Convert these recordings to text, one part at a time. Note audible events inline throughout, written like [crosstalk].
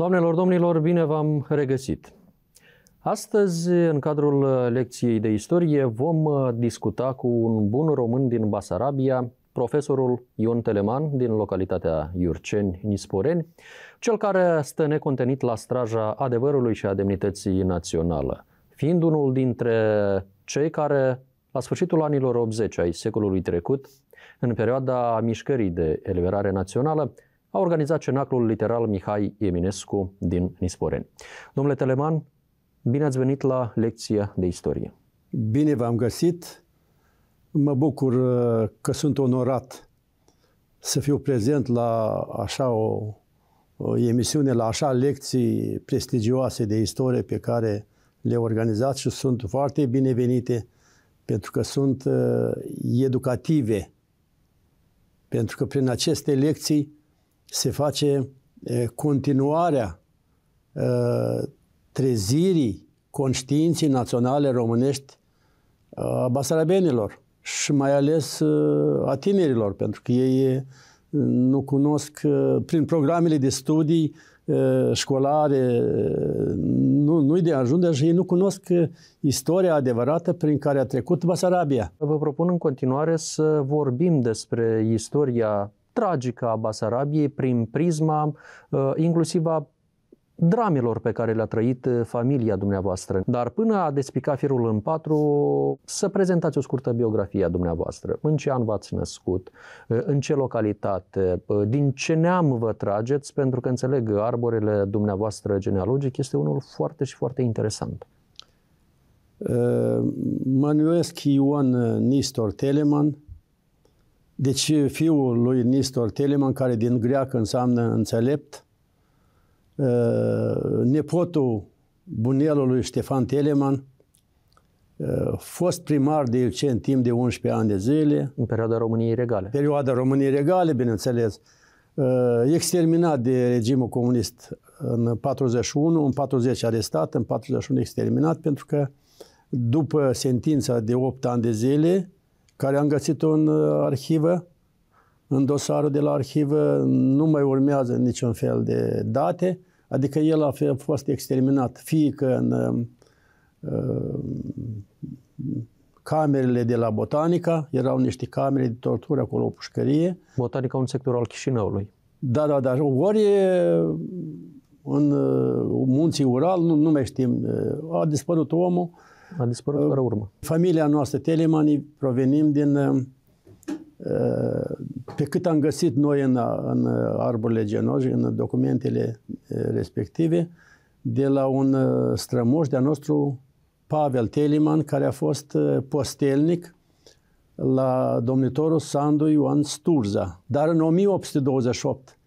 Doamnelor, domnilor, bine v-am regăsit! Astăzi, în cadrul lecției de istorie, vom uh, discuta cu un bun român din Basarabia, profesorul Ion Teleman din localitatea Iurceni, Nisporeni, cel care stă necontenit la straja adevărului și a demnității națională, fiind unul dintre cei care, la sfârșitul anilor 80 ai secolului trecut, în perioada mișcării de eliberare națională, a organizat cenaclul literal Mihai Eminescu din Nisporeni. Domnule Teleman, bine ați venit la lecția de istorie. Bine v-am găsit. Mă bucur uh, că sunt onorat să fiu prezent la așa o, o emisiune, la așa lecții prestigioase de istorie pe care le organizați și sunt foarte binevenite pentru că sunt uh, educative. Pentru că prin aceste lecții se face continuarea trezirii conștiinții naționale românești a basarabenilor și mai ales a tinerilor, pentru că ei nu cunosc, prin programele de studii școlare, nu, nu-i de ajuns, și ei nu cunosc istoria adevărată prin care a trecut Basarabia. Vă propun în continuare să vorbim despre istoria tragică a Basarabiei prin prisma uh, inclusiv a dramelor pe care le-a trăit uh, familia dumneavoastră. Dar până a despica firul în patru, să prezentați o scurtă biografie a dumneavoastră. În ce an v-ați născut, uh, în ce localitate, din ce neam vă trageți, pentru că înțeleg arborele dumneavoastră genealogic este unul foarte și foarte interesant. Mă numesc Ion Nistor Teleman, deci fiul lui Nistor Telemann, care din greacă înseamnă înțelept, uh, nepotul bunelului Ștefan Telemann, uh, fost primar de Ilcen timp de 11 ani de zile. În perioada României Regale. Perioada României Regale, bineînțeles. Uh, exterminat de regimul comunist în 41, în 40 arestat, în 41 exterminat, pentru că după sentința de 8 ani de zile, care am găsit-o în uh, arhivă, în dosarul de la arhivă, nu mai urmează niciun fel de date, adică el a fost exterminat, fie că în uh, camerele de la Botanica, erau niște camere de tortură acolo, o pușcărie. Botanica un sector al Chișinăului. Da, da, da. Ori în uh, munții Ural, nu, nu mai știm, uh, a dispărut omul, a dispărut fără urmă. Familia noastră, Telemani, provenim din... Uh, pe cât am găsit noi în, în arborile genoși, în documentele uh, respective, de la un uh, strămoș de-a nostru, Pavel Teleman, care a fost postelnic la domnitorul Sandu Ioan Sturza. Dar în 1828,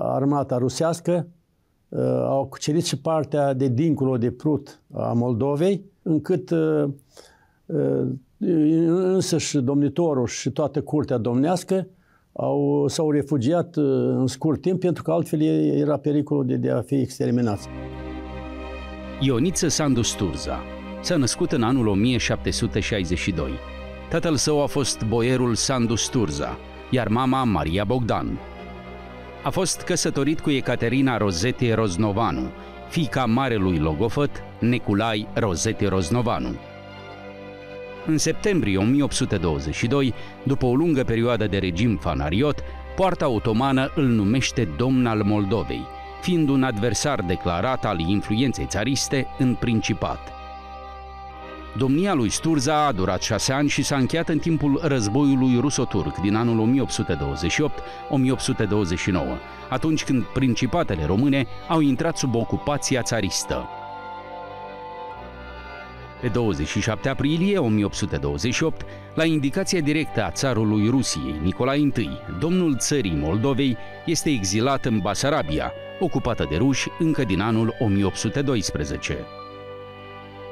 armata rusească au cucerit și partea de dincolo de Prut a Moldovei, încât uh, uh, însăși domnitorul și toată curtea domnească au, s-au refugiat uh, în scurt timp pentru că altfel era pericolul de, de a fi exterminați. Ioniță Sandu Sturza s-a născut în anul 1762. Tatăl său a fost boierul Sandu Sturza, iar mama Maria Bogdan. A fost căsătorit cu Ecaterina Rozete Roznovanu, fiica marelui logofăt Neculai Rozete Roznovanu. În septembrie 1822, după o lungă perioadă de regim fanariot, poarta otomană îl numește domn al Moldovei, fiind un adversar declarat al influenței țariste în Principat. Domnia lui Sturza a durat șase ani și s-a încheiat în timpul războiului ruso-turc din anul 1828-1829, atunci când principatele române au intrat sub ocupația țaristă. Pe 27 aprilie 1828, la indicație directă a țarului Rusiei, Nicolae I, domnul țării Moldovei este exilat în Basarabia, ocupată de ruși încă din anul 1812.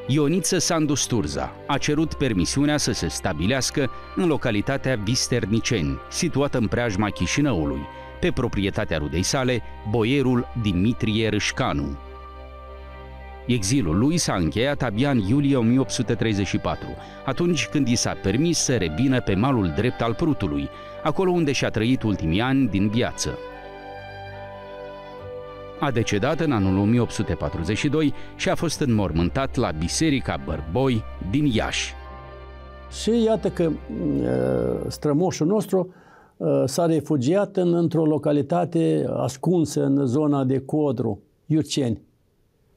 Ioniță Sandu Sturza a cerut permisiunea să se stabilească în localitatea Visterniceni, situată în preajma Chișinăului, pe proprietatea rudei sale, boierul Dimitrie Râșcanu. Exilul lui s-a încheiat abia în iulie 1834, atunci când i s-a permis să revină pe malul drept al Prutului, acolo unde și-a trăit ultimii ani din viață. A decedat în anul 1842 și a fost înmormântat la Biserica Bărboi din Iași. Și iată că strămoșul nostru s-a refugiat în, într-o localitate ascunsă în zona de Codru, Iurceni.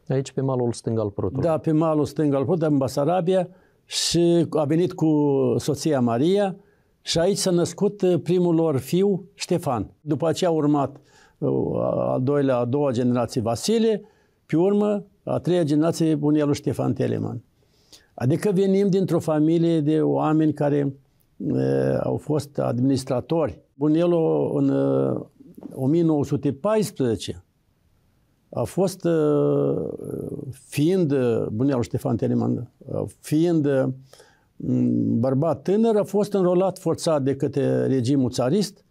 Aici pe malul stâng al Prutului. Da, pe malul stâng al Prutului, în Basarabia, și a venit cu soția Maria și aici s-a născut primul lor fiu, Ștefan. După aceea a urmat a doilea, a doua generație Vasile, pe urmă a treia generație bunelul Ștefan Telemann. Adică venim dintr-o familie de oameni care e, au fost administratori. Bunelul în e, 1914 a fost, e, fiind bunelul Ștefan Telemann, fiind bărbat tânăr, a fost înrolat forțat de către regimul țarist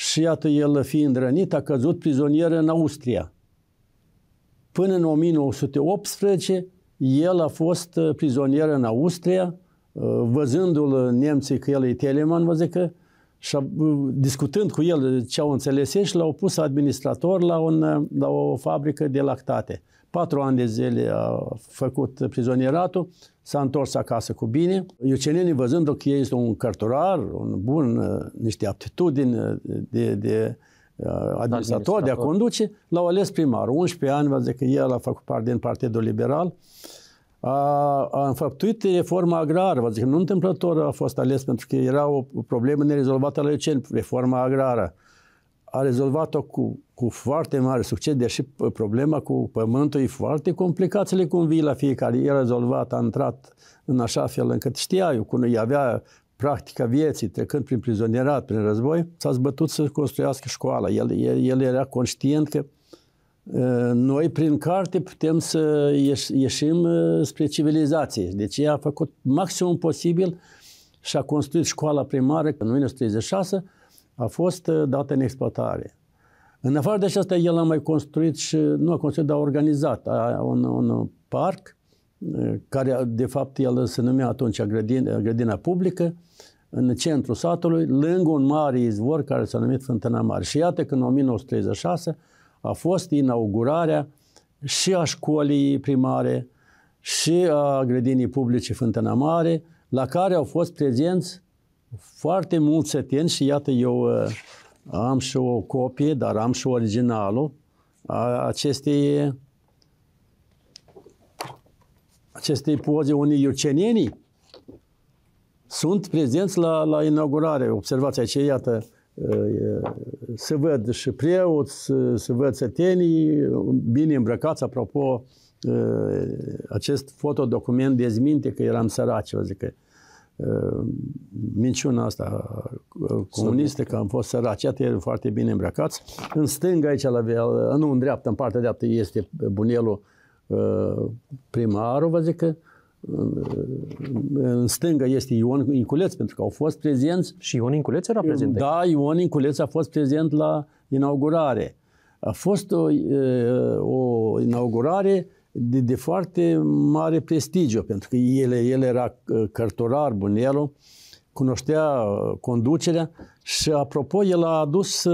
și iată el fiind rănit a căzut prizonier în Austria. Până în 1918 el a fost uh, prizonier în Austria, uh, văzându-l nemții că el e Telemann, vă zic că, și uh, discutând cu el ce au înțeles și l-au pus administrator la, un, la o fabrică de lactate. Patru ani de zile a făcut prizonieratul, s-a întors acasă cu bine. Iucenenii văzând că este un cărturar, un bun, niște aptitudini de, de administrator, administrator, de a conduce, l-au ales primar. 11 ani, vă zic că el a făcut parte din Partidul Liberal, a, a înfăptuit reforma agrară, vă zic, nu întâmplător a fost ales pentru că era o problemă nerezolvată la Leceni, reforma agrară. A rezolvat-o cu, cu foarte mare succes, deși problema cu pământul e foarte complicat să le convii la fiecare. El a rezolvat, a intrat în așa fel încât știa eu, când avea practica vieții, trecând prin prizonierat, prin război, s-a zbătut să construiască școala. El, el, el era conștient că noi, prin carte, putem să ieșim spre civilizație. Deci ea a făcut maximum posibil și a construit școala primară în 1936, a fost dată în exploatare. În afară de asta, el a mai construit și, nu a construit, dar a organizat un, un parc, care de fapt el se numea atunci grădina, grădina publică, în centrul satului, lângă un mare izvor care s-a numit Fântâna Mare. Și iată că în 1936 a fost inaugurarea și a școlii primare și a grădinii publice Fântâna Mare, la care au fost prezenți foarte mulți săteni și iată eu uh, am și o copie, dar am și originalul a acestei acestei poze unii iucenienii sunt prezenți la, la inaugurare. Observați aici, iată, se văd și preoți, se văd sătenii, bine îmbrăcați, apropo, acest fotodocument dezminte că eram săraci, vă zic că minciuna asta comunistă, că am fost săraci, iată, foarte bine îmbrăcați. În stânga aici, la, nu în dreapta, în partea dreaptă este bunelul primarul, vă zic că în stânga este Ion Inculeț, pentru că au fost prezenți. Și Ion Inculeț era prezent? Da, Ion Inculeț a fost prezent la inaugurare. A fost o, o inaugurare de, de foarte mare prestigiu, pentru că el, el era cărturar, bunelul, cunoștea conducerea și, apropo, el a adus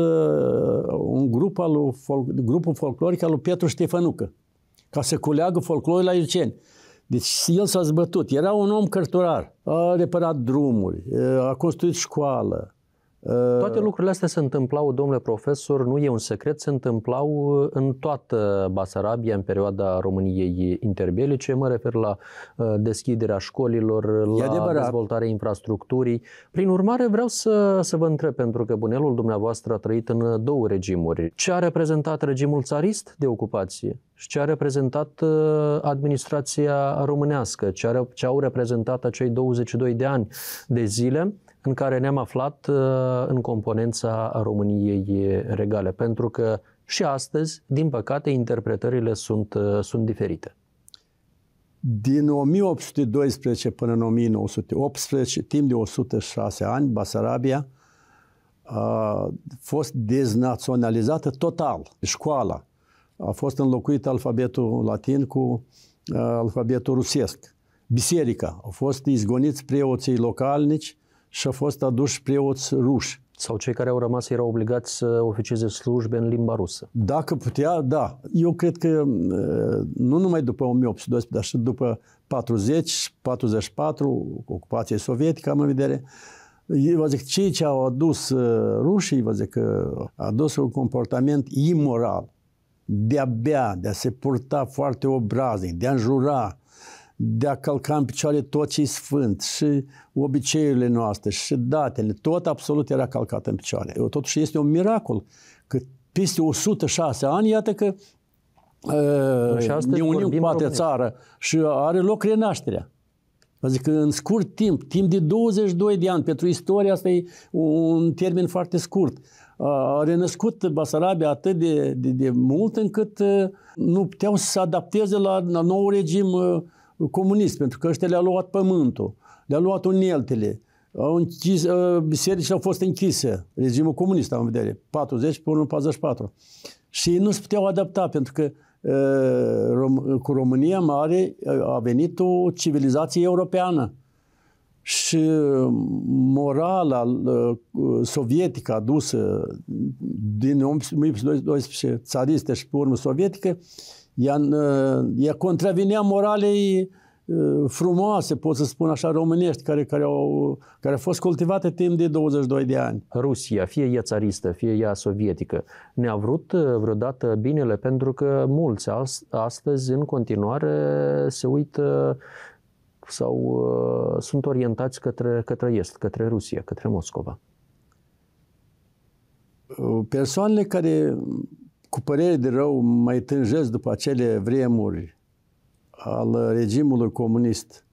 un grup al lui, grupul folcloric al lui Petru Ștefănucă, ca să culeagă folclorul la Irceni. Deci el s-a zbătut. Era un om cărturar. A reparat drumuri, a construit școală, toate lucrurile astea se întâmplau, domnule profesor, nu e un secret, se întâmplau uh, în toată Basarabia în perioada României interbelice. Mă refer la uh, deschiderea școlilor, la adevărat. dezvoltarea infrastructurii. Prin urmare, vreau să, să vă întreb, pentru că bunelul dumneavoastră a trăit în două regimuri. Ce a reprezentat regimul țarist de ocupație și ce a reprezentat uh, administrația românească, ce, are, ce au reprezentat acei 22 de ani de zile în care ne-am aflat uh, în componența României regale, pentru că și astăzi, din păcate, interpretările sunt, uh, sunt diferite. Din 1812 până în 1918, timp de 106 ani, Basarabia a fost deznaționalizată total. Școala a fost înlocuită alfabetul latin cu uh, alfabetul rusesc. Biserica au fost izgoniți preoții localnici și au fost aduși preoți ruși. Sau cei care au rămas erau obligați să oficieze slujbe în limba rusă. Dacă putea, da. Eu cred că nu numai după 1812, dar și după 40, 44, ocupație sovietică, am în vedere, vă zic, cei ce au adus rușii, vă zic, a adus un comportament imoral, de a bea, de a se purta foarte obraznic, de a înjura, de a călca în picioare tot ce sfânt și obiceiurile noastre și datele, tot absolut era calcat în picioare. Totuși este un miracol că peste 106 ani, iată că uh, ne unim cu poate țară și are loc renașterea. Adică în scurt timp, timp de 22 de ani, pentru istoria asta e un termen foarte scurt, a renăscut Basarabia atât de, de, de mult încât nu puteau să se adapteze la, la nou regim comunist, pentru că ăștia le-au luat pământul, le-au luat uneltele, au închis, bisericile au fost închise, regimul comunist am vedere, 40 până în 44. Și ei nu se puteau adapta, pentru că cu România mare a venit o civilizație europeană. Și morala sovietică adusă din 1812 țaristă și pe urmă sovietică, ea, ea contravinea moralei frumoase, pot să spun așa, românești, care, care, au, care au fost cultivate timp de 22 de ani. Rusia, fie ea țaristă, fie ea sovietică, ne-a vrut vreodată binele, pentru că mulți astăzi, în continuare, se uită sau uh, sunt orientați către, către Est, către Rusia, către Moscova. Persoanele care cu părere de rău mai tânjesc după acele vremuri al regimului comunist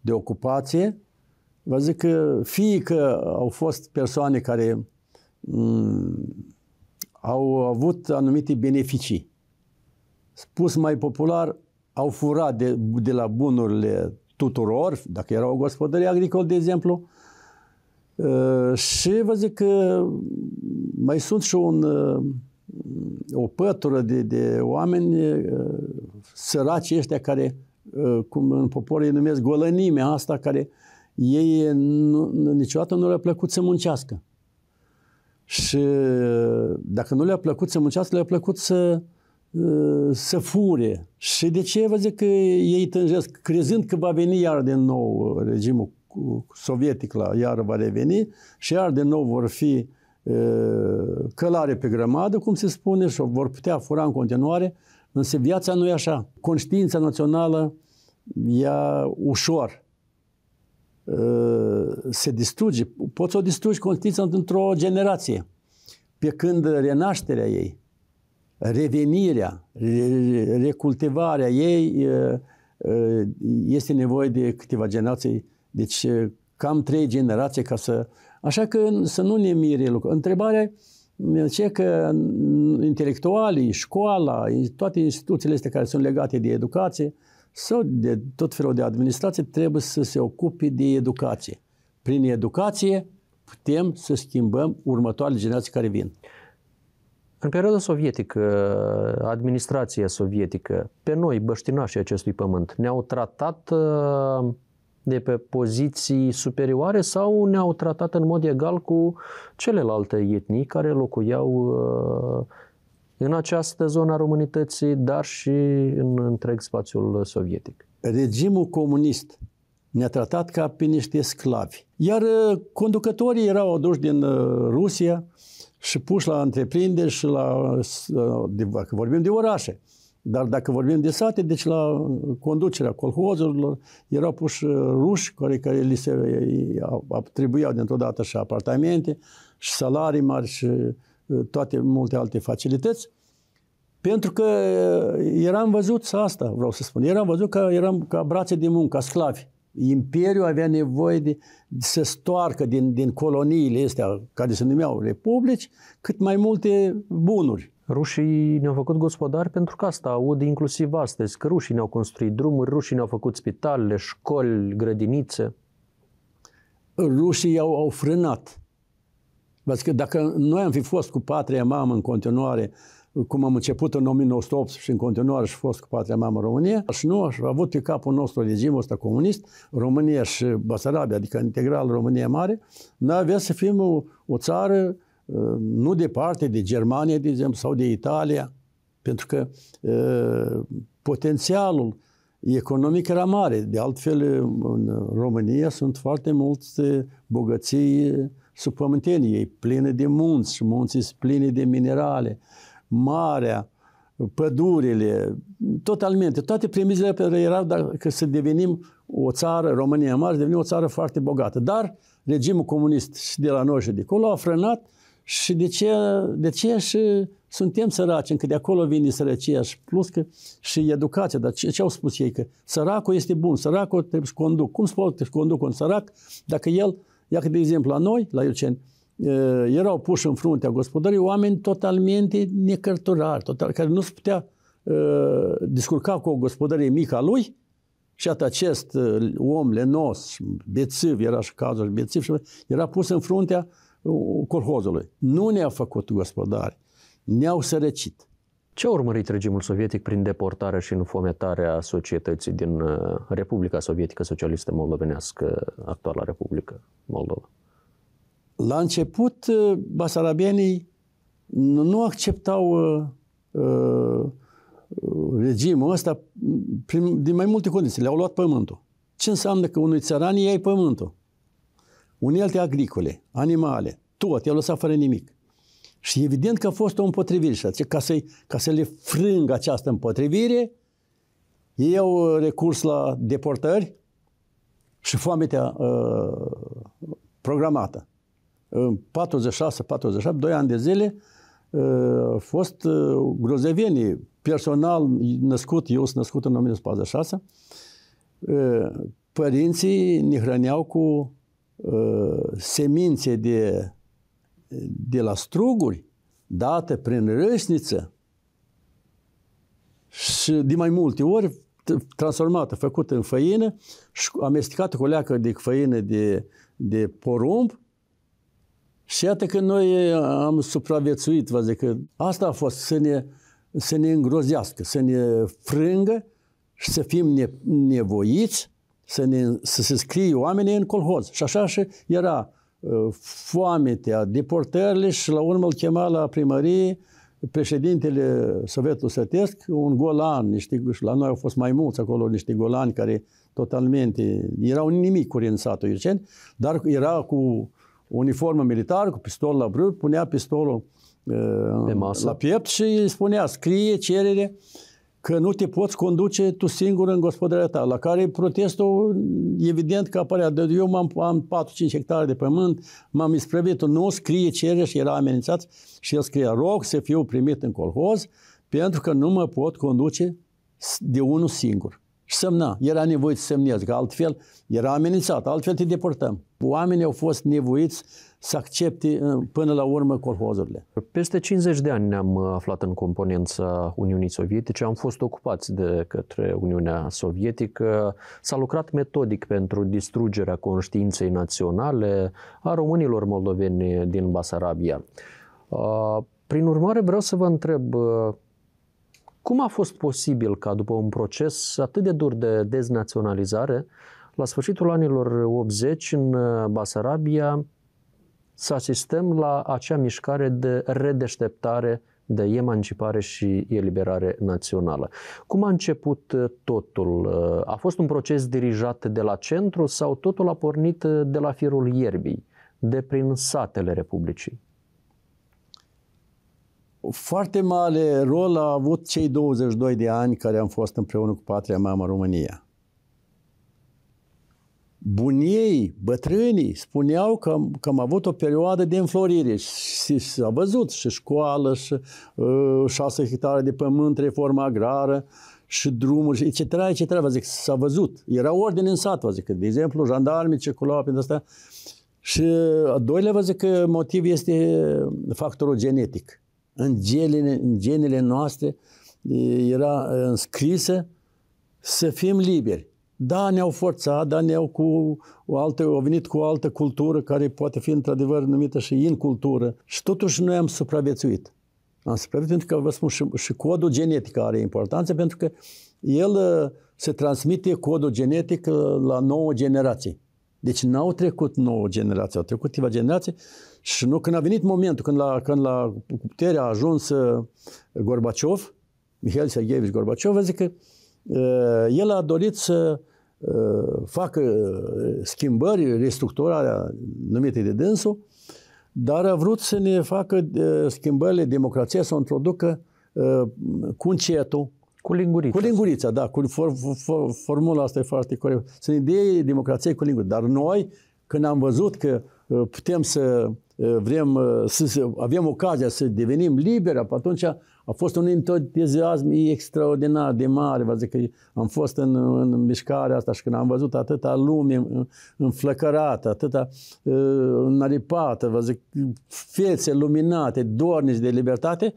de ocupație, vă zic că fie că au fost persoane care m- mm, au avut anumite beneficii. Spus mai popular, au furat de, de la bunurile tuturor, dacă era o gospodărie agricolă, de exemplu, uh, și vă zic că mai sunt și un, uh, o pătură de, de oameni uh, săraci ăștia care, cum în popor îi numesc golănimea asta, care ei nu, niciodată nu le-a plăcut să muncească. Și dacă nu le-a plăcut să muncească, le-a plăcut să, să fure. Și de ce vă zic că ei tânjesc, crezând că va veni iar din nou regimul sovietic, la, iar va reveni și iar din nou vor fi călare pe grămadă, cum se spune, și vor putea fura în continuare, însă viața nu e așa. Conștiința națională ea ușor se distruge. Poți să o distrugi conștiința într-o generație. Pe când renașterea ei, revenirea, recultivarea ei este nevoie de câteva generații, deci cam trei generații ca să... Așa că să nu ne mire lucrul. Întrebarea ce că intelectualii, școala, toate instituțiile astea care sunt legate de educație sau de tot felul de administrație trebuie să se ocupe de educație. Prin educație putem să schimbăm următoarele generații care vin. În perioada sovietică, administrația sovietică, pe noi, băștinașii acestui pământ, ne-au tratat uh, de pe poziții superioare sau ne-au tratat în mod egal cu celelalte etnii care locuiau uh, în această zonă a românității, dar și în întreg spațiul sovietic. Regimul comunist ne-a tratat ca pe niște sclavi. Iar uh, conducătorii erau aduși din Rusia, și puși la întreprinderi și la, dacă vorbim de orașe. Dar dacă vorbim de sate, deci la conducerea colhozurilor erau puși ruși care, care li se atribuiau dintr-o dată și apartamente și salarii mari și toate multe alte facilități. Pentru că eram văzut asta, vreau să spun. Eram văzut că eram ca brațe de muncă, ca sclavi. Imperiul avea nevoie de, de să stoarcă din, din coloniile astea, care se numeau republici, cât mai multe bunuri. Rușii ne-au făcut gospodari pentru că asta aud inclusiv astăzi, că rușii ne-au construit drumuri, rușii ne-au făcut spitalele, școli, grădinițe. Rușii au, au frânat. Că dacă noi am fi fost cu patria mamă în continuare, cum am început în 1908 și în continuare și fost cu patria mamă România, și nu aș avut pe capul nostru regimul ăsta comunist, România și Basarabia, adică integral România Mare, noi avea să fim o, o țară uh, nu departe de Germania, de exemplu, sau de Italia, pentru că uh, potențialul economic era mare. De altfel, în România sunt foarte multe bogății subpământene, ei pline de munți și munții sunt pline de minerale marea, pădurile, totalmente, toate premizele pe erau dacă să devenim o țară, România mare, să devenim o țară foarte bogată. Dar regimul comunist și de la noi și de acolo a frânat și de ce, de ce și suntem săraci, încă de acolo vine sărăcia și plus că și educația, dar ce, ce au spus ei? Că săracul este bun, săracul trebuie să conduc. Cum se poate să conduc un sărac dacă el, ia că de exemplu la noi, la Iuceni, erau puși în fruntea gospodării oameni totalmente necărturari, total, care nu se putea uh, descurca cu o gospodărie mică a lui și atât acest uh, om lenos, bețiv, era și cazul bețiv, și era pus în fruntea uh, colhozului. Nu ne-a făcut gospodari, ne-au sărăcit. Ce a urmărit regimul sovietic prin deportarea și înfometarea societății din Republica Sovietică Socialistă Moldovenească, actuala Republică Moldova? La început, uh, basarabienii nu acceptau uh, uh, regimul ăsta prin, din mai multe condiții. Le-au luat pământul. Ce înseamnă că unui țăran iei pământul? Unelte agricole, animale, tot, i-au lăsat fără nimic. Și evident că a fost o împotrivire. Și ca, să ca să le frângă această împotrivire, ei au recurs la deportări și foametea uh, programată în 46-47, 2 ani de zile, a fost grozevenii. Personal născut, eu sunt născut în 1946, părinții ne hrăneau cu semințe de, de la struguri, date prin râșniță și de mai multe ori transformată, făcută în făină și amestecată cu o leacă de făină de, de porumb. Și iată că noi am supraviețuit, vă zic că asta a fost să ne, să ne îngrozească, să ne frângă și să fim ne, nevoiți să, ne, să se scrie oamenii în colhoz. Și așa și era uh, foametea, deportările și la urmă îl chema la primărie președintele Sovietul Sătesc, un golan, niște, și la noi au fost mai mulți acolo, niște golani care totalmente erau nimic în satul Irceni, dar era cu uniformă militară cu pistol la brât, punea pistolul Pe masă. la piept și îi spunea, scrie cerere că nu te poți conduce tu singur în gospodăria ta, la care protestul evident că apărea. De eu am, am 4-5 hectare de pământ, m-am isprăvit, nu scrie cerere și era amenințat și el scria, rog să fiu primit în colhoz pentru că nu mă pot conduce de unul singur și semna. Era nevoit să semnez, că altfel era amenințat, altfel te deportăm. Oamenii au fost nevoiți să accepte uh, până la urmă colhozurile. Peste 50 de ani ne-am uh, aflat în componența Uniunii Sovietice, am fost ocupați de către Uniunea Sovietică, s-a lucrat metodic pentru distrugerea conștiinței naționale a românilor moldoveni din Basarabia. Uh, prin urmare, vreau să vă întreb cum a fost posibil ca după un proces atât de dur de deznaționalizare, la sfârșitul anilor 80 în uh, Basarabia să asistăm la acea mișcare de redeșteptare, de emancipare și eliberare națională. Cum a început uh, totul? Uh, a fost un proces dirijat de la centru sau totul a pornit de la firul ierbii, de prin satele Republicii? Foarte mare rol a avut cei 22 de ani care am fost împreună cu patria mea România. Buniei, bătrânii, spuneau că, că am avut o perioadă de înflorire și s-a văzut și școală, și uh, șase hectare de pământ, reforma agrară, și drumuri, etc., etc., vă zic, s-a văzut. Era ordine în sat, vă zic, de exemplu, jandarmii circulau pentru asta. Și a doilea, vă zic că motiv este factorul genetic în genele, în genele noastre era înscrisă să fim liberi. Da, ne-au forțat, da, ne-au cu o altă, au venit cu o altă cultură care poate fi într-adevăr numită și incultură. Și totuși noi am supraviețuit. Am supraviețuit pentru că, vă spun, și, și codul genetic are importanță, pentru că el uh, se transmite codul genetic uh, la nouă generații. Deci n-au trecut nouă generații, au trecut câteva generații și nu, când a venit momentul, când la, când la putere a ajuns uh, Gorbaciov, Mihail Sergeevich Gorbaciov, zic că uh, el a dorit să uh, facă schimbări, restructurarea numite de dânsul, dar a vrut să ne facă schimbările, democrația să o introducă cu încetul, cu lingurița. Cu lingurița, da. Cu for, for, formula asta e foarte corect. Să ne dea democrație cu lingurița. Dar noi, când am văzut că putem să vrem să, să avem ocazia să devenim liberi, atunci a fost un entuziasm extraordinar de mare. Vă zic că am fost în, în mișcarea asta și când am văzut atâta lume înflăcărată, atâta uh, înaripată, vă zic, fețe luminate, dornici de libertate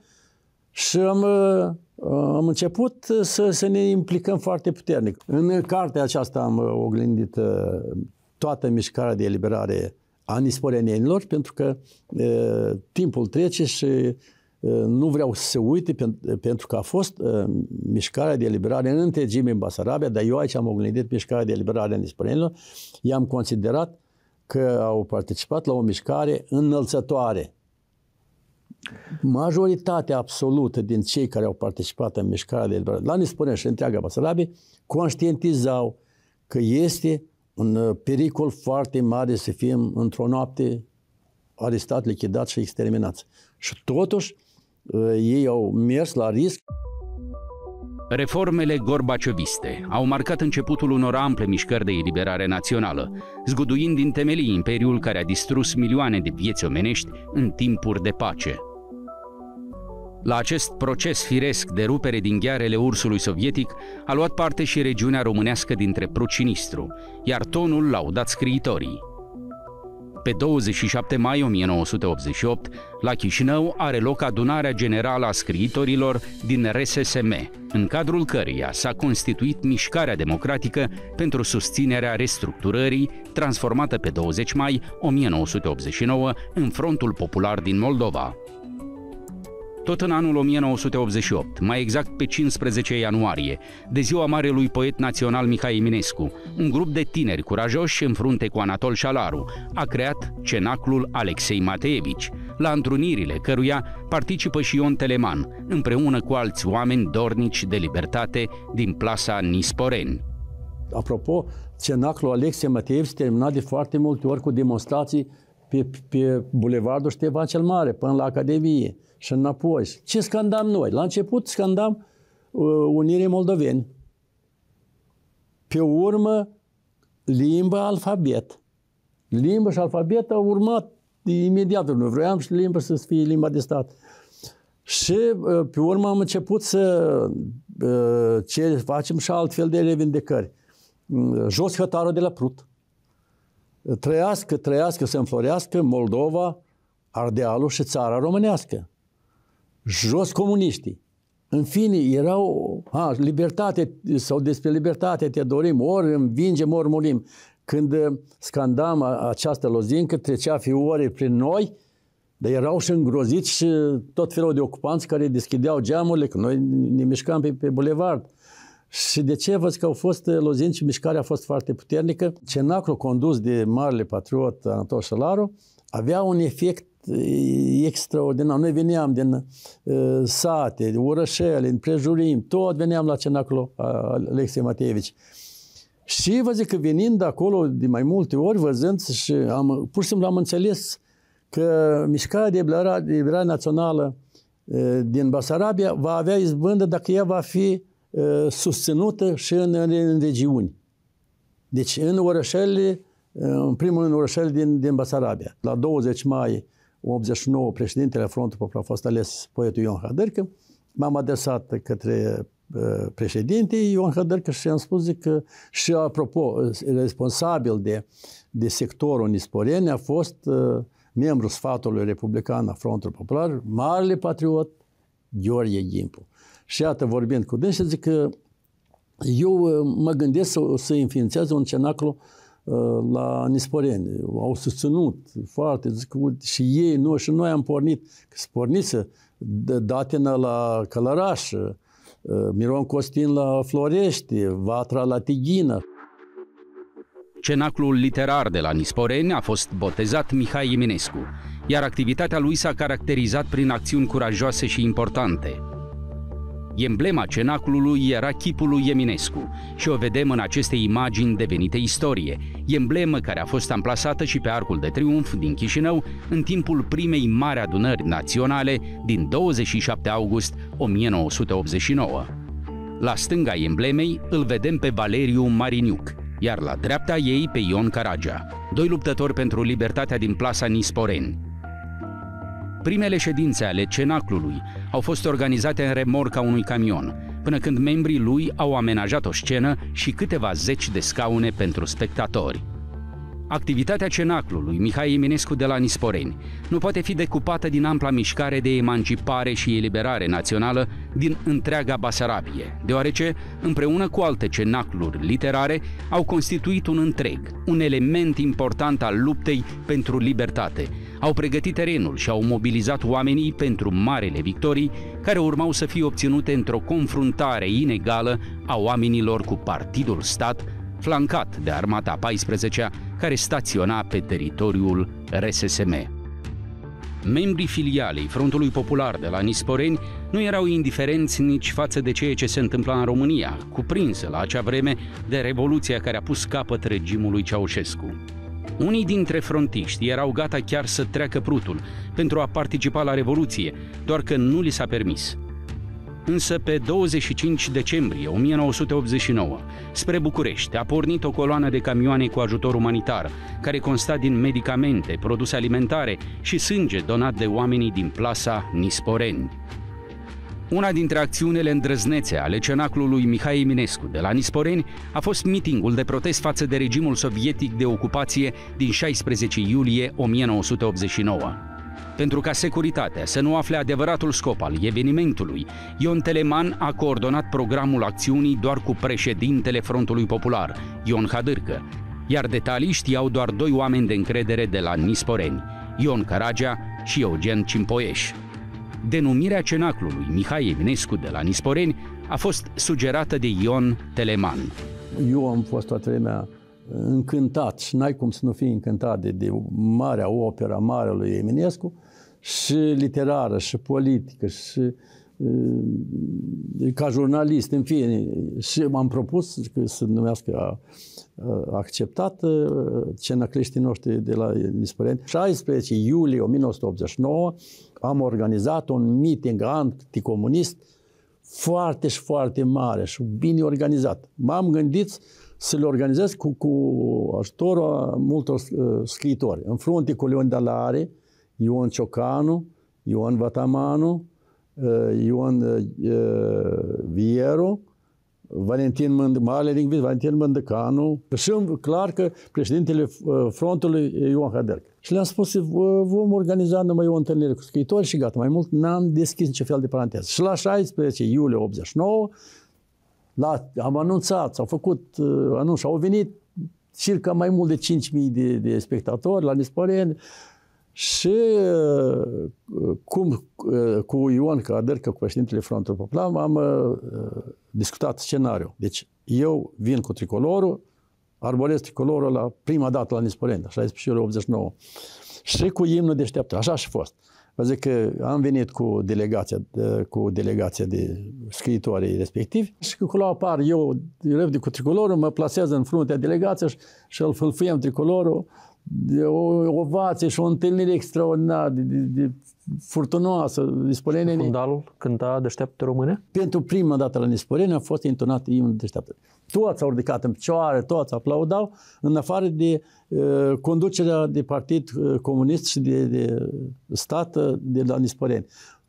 și am, uh, am început să, să ne implicăm foarte puternic. În cartea aceasta am oglindit uh, toată mișcarea de eliberare a nisporenienilor, pentru că e, timpul trece și e, nu vreau să se uite pentru că a fost e, mișcarea de eliberare în întregime în Basarabia, dar eu aici am oglindit mișcarea de eliberare a nisporenilor, i-am considerat că au participat la o mișcare înălțătoare. Majoritatea absolută din cei care au participat în mișcarea de eliberare la Nisporeni și întreaga Basarabie conștientizau că este un uh, pericol foarte mare să fim într-o noapte arestat, lichidat și exterminați. Și totuși, uh, ei au mers la risc. Reformele gorbacioviste au marcat începutul unor ample mișcări de eliberare națională, zguduind din temelii imperiul care a distrus milioane de vieți omenești în timpuri de pace. La acest proces firesc de rupere din ghearele ursului sovietic a luat parte și regiunea românească dintre Prucinistru, iar tonul l-au dat scriitorii. Pe 27 mai 1988, la Chișinău are loc adunarea generală a scriitorilor din RSSM, în cadrul căreia s-a constituit mișcarea democratică pentru susținerea restructurării, transformată pe 20 mai 1989 în Frontul Popular din Moldova. Tot în anul 1988, mai exact pe 15 ianuarie, de ziua marelui poet național Mihai Eminescu, un grup de tineri curajoși în frunte cu Anatol Șalaru a creat cenaclul Alexei Mateevici, la întrunirile căruia participă și Ion Teleman, împreună cu alți oameni dornici de libertate din plasa Nisporeni. Apropo, cenaclul Alexei Mateevici terminat de foarte multe ori cu demonstrații pe, pe bulevardul Ștefan cel Mare, până la Academie și înapoi. Ce scandam noi? La început scandam uh, Unirii Moldoveni. Pe urmă, limba alfabet. Limba și alfabet au urmat imediat. Noi vroiam și limba să fie limba de stat. Și uh, pe urmă am început să uh, ce facem și altfel de revindecări. Uh, jos hătarul de la Prut. Trăiască, trăiască, să înflorească Moldova, Ardealul și țara românească jos comuniștii. În fine, erau, a, libertate, sau despre libertate te dorim, ori învingem, ori murim. Când uh, scandam această lozincă, trecea fiore prin noi, dar erau și îngroziți și tot felul de ocupanți care deschideau geamurile, că noi ne mișcam pe, pe bulevard. Și de ce văd că au fost uh, lozinci și mișcarea a fost foarte puternică? Cenaclu condus de marele patriot Anatol Șalaru avea un efect extraordinar. Noi veneam din uh, sate, orășele, împrejurim, tot veneam la cenacul Alexei Mateevici. Și vă zic că venind de acolo de mai multe ori, văzând și am, pur și simplu am înțeles că mișcarea de eliberare națională uh, din Basarabia va avea izbândă dacă ea va fi uh, susținută și în, în, în regiuni. Deci în orășele, uh, în primul rând orășele din, din Basarabia. La 20 mai 89 președintele Frontului Popular a fost ales poetul Ion Hadărcă. M-am adresat către uh, președinte Ion Hădărcă și am spus că și apropo, responsabil de, de sectorul Nisporeni a fost uh, membru sfatului republican a Frontului Popular, marele patriot Gheorghe Gimpu. Și iată, vorbind cu dânsi, zic că eu uh, mă gândesc să, să înființez un cenaclu uh, Uh, la Nisporeni. Au susținut foarte, zic, și ei, noi, și noi am pornit, că să pornit să Datina la Călăraș, Miron Costin la Florești, Vatra la Tighină. Cenaclul literar de la Nisporeni a fost botezat Mihai Eminescu, iar activitatea lui s-a caracterizat prin acțiuni curajoase și importante – Emblema cenaclului era chipul lui Eminescu și o vedem în aceste imagini devenite istorie, emblemă care a fost amplasată și pe Arcul de Triunf din Chișinău în timpul primei mari adunări naționale din 27 august 1989. La stânga emblemei îl vedem pe Valeriu Mariniuc, iar la dreapta ei pe Ion Caragea, doi luptători pentru libertatea din plasa Nisporeni, Primele ședințe ale cenaclului au fost organizate în remorca unui camion, până când membrii lui au amenajat o scenă și câteva zeci de scaune pentru spectatori. Activitatea cenaclului Mihai Eminescu de la Nisporeni nu poate fi decupată din ampla mișcare de emancipare și eliberare națională din întreaga Basarabie, deoarece, împreună cu alte cenacluri literare, au constituit un întreg, un element important al luptei pentru libertate, au pregătit terenul și au mobilizat oamenii pentru marele victorii care urmau să fie obținute într-o confruntare inegală a oamenilor cu partidul stat, flancat de armata 14 care staționa pe teritoriul RSSM. Membrii filialei Frontului Popular de la Nisporeni nu erau indiferenți nici față de ceea ce se întâmpla în România, cuprinsă la acea vreme de revoluția care a pus capăt regimului Ceaușescu. Unii dintre frontiști erau gata chiar să treacă prutul pentru a participa la Revoluție, doar că nu li s-a permis. Însă pe 25 decembrie 1989, spre București, a pornit o coloană de camioane cu ajutor umanitar, care consta din medicamente, produse alimentare și sânge donat de oamenii din plasa Nisporeni. Una dintre acțiunile îndrăznețe ale cenaclului Mihai Eminescu de la Nisporeni a fost mitingul de protest față de regimul sovietic de ocupație din 16 iulie 1989. Pentru ca securitatea să nu afle adevăratul scop al evenimentului, Ion Teleman a coordonat programul acțiunii doar cu președintele Frontului Popular, Ion Hadârcă, iar detalii știau doar doi oameni de încredere de la Nisporeni, Ion Caragea și Eugen Cimpoieș. Denumirea cenaclului Mihai Eminescu de la Nisporeni a fost sugerată de Ion Teleman. Eu am fost toată vremea încântat și n-ai cum să nu fii încântat de, de marea opera mare lui Eminescu și literară și politică și ca jurnalist, în fine, și m-am propus că să numească acceptat cenacliștii noștri de la Nisporeni. 16 iulie 1989 am organizat un meeting anticomunist foarte și foarte mare și bine organizat. M-am gândit să le organizez cu, cu ajutorul multor uh, scriitori. În frunte cu Leon Dalare, Ion Ciocanu, Ion Vatamanu, uh, Ion uh, Vieru, Valentin Mând, Marele Lingvist, Valentin Mândăcanu și clar că președintele uh, frontului Ion Haderc. Și le-am spus, vom organiza numai o întâlnire cu scriitori și gata, mai mult n-am deschis nicio fel de paranteză. Și la 16 iulie 89 la, am anunțat, s-au făcut uh, anunț, au venit circa mai mult de 5.000 de, de spectatori la Nisporeni și uh, cum uh, cu Ion Cadărcă, cu președintele Frontului Popular, am uh, discutat scenariul. Deci eu vin cu tricolorul, arborez tricolorul la prima dată la Nisporeni, 16 89. Și cu imnul deșteaptă. Așa și fost. Vă zic că am venit cu delegația, cu delegația de scriitorii respectivi și că acolo apar eu, repede cu tricolorul, mă plasează în fruntea delegației și, și îl fâlfâiem tricolorul. De o ovație și o întâlnire extraordinară de, de, de furtunoasă. Nisporenii... Fundalul cânta Deșteaptă Române? Pentru prima dată la Nisporeni a fost intonat imnul Deșteaptă. Toți au ridicat în picioare, toți aplaudau, în afară de uh, conducerea de partid uh, comunist și de, de stat uh, de la Nisporeni.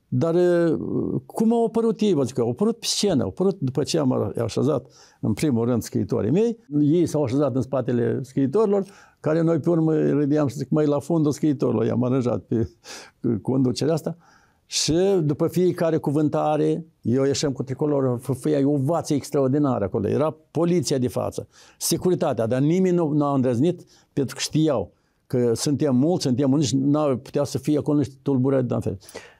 Dar uh, cum au apărut ei? Adică au apărut pe scenă, au apărut după ce am așezat în primul rând scriitorii mei, ei s-au așezat în spatele scriitorilor, care noi pe urmă râdeam și zic, mai la fundul scriitorilor, i-am aranjat pe conducerea asta. Și după fiecare cuvântare, eu ieșeam cu tricolorul, făia o vață extraordinară acolo. Era poliția de față, securitatea, dar nimeni nu, nu a îndrăznit pentru că știau că suntem mulți, suntem uniți, nu putea să fie acolo niște tulburări de fel.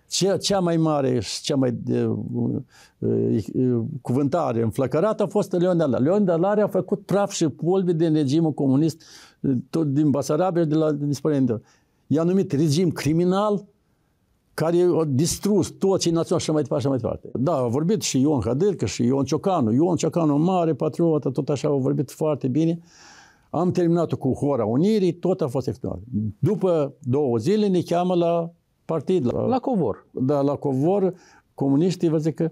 cea, cea mai mare și cea mai de, uh, uh, cuvântare înflăcărată a fost Leon Dalare. Leon Dalare a făcut praf și polvi din regimul comunist uh, tot din Basarabia de la dispărere. I-a numit regim criminal care a distrus toți naționali și mai departe și mai departe. Da, a vorbit și Ion Hadârcă și Ion Ciocanu. Ion Ciocanu, mare patriot, tot așa, a vorbit foarte bine. Am terminat cu Hora Unirii, tot a fost extraordinar. După două zile ne cheamă la partid. La, la Covor. Da, la Covor, comuniștii, vă zic că